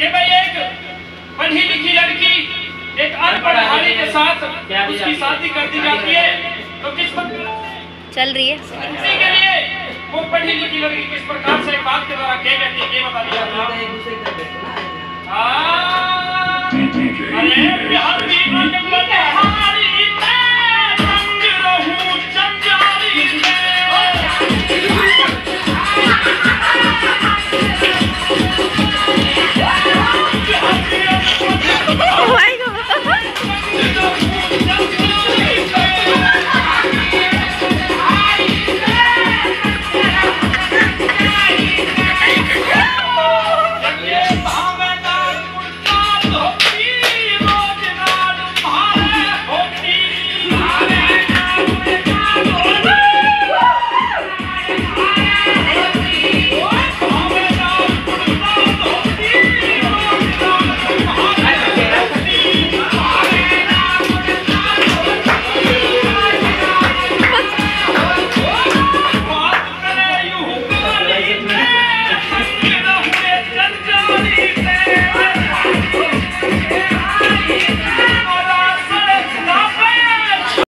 कि भाई एक पढ़ी लिखी लड़की एक अनपढ़ हाली के साथ उसकी शादी कर दी जाती है। तो किस प्रकार चल रही है। इसी के लिए वो पढ़ी लिखी लड़की किस प्रकार से बात के द्वारा कह कहती है ये बता दिया था। हाँ। अरे बिहार Stop, stop.